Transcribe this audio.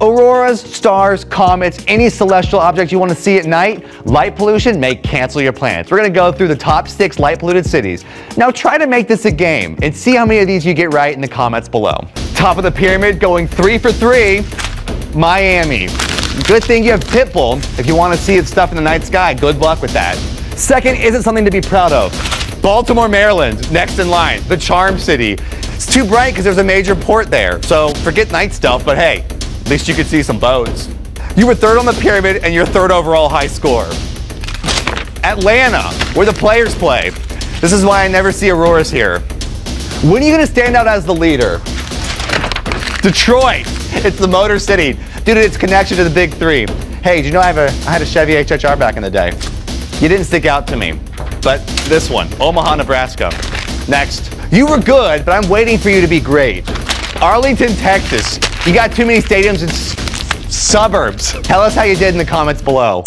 Auroras, stars, comets, any celestial object you want to see at night, light pollution may cancel your plans. We're going to go through the top six light polluted cities. Now try to make this a game and see how many of these you get right in the comments below. Top of the pyramid going three for three, Miami. Good thing you have Pitbull if you want to see its stuff in the night sky. Good luck with that. Second isn't something to be proud of. Baltimore, Maryland, next in line, the Charm City. It's too bright because there's a major port there, so forget night stuff, but hey, at least you could see some boats. You were third on the pyramid and your third overall high score. Atlanta, where the players play. This is why I never see Auroras here. When are you gonna stand out as the leader? Detroit, it's the Motor City due to its connection to the big three. Hey, do you know I, have a, I had a Chevy HHR back in the day? You didn't stick out to me, but this one, Omaha, Nebraska. Next, you were good, but I'm waiting for you to be great. Arlington, Texas. You got too many stadiums and suburbs. Tell us how you did in the comments below.